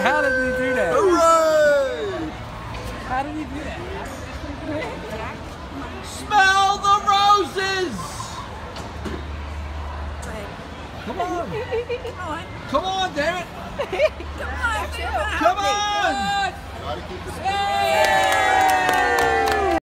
How did he do that? Hooray! How did he do that? Smell the roses! Come on! Come on, damn it! Come on! Come on! Come on. Come on.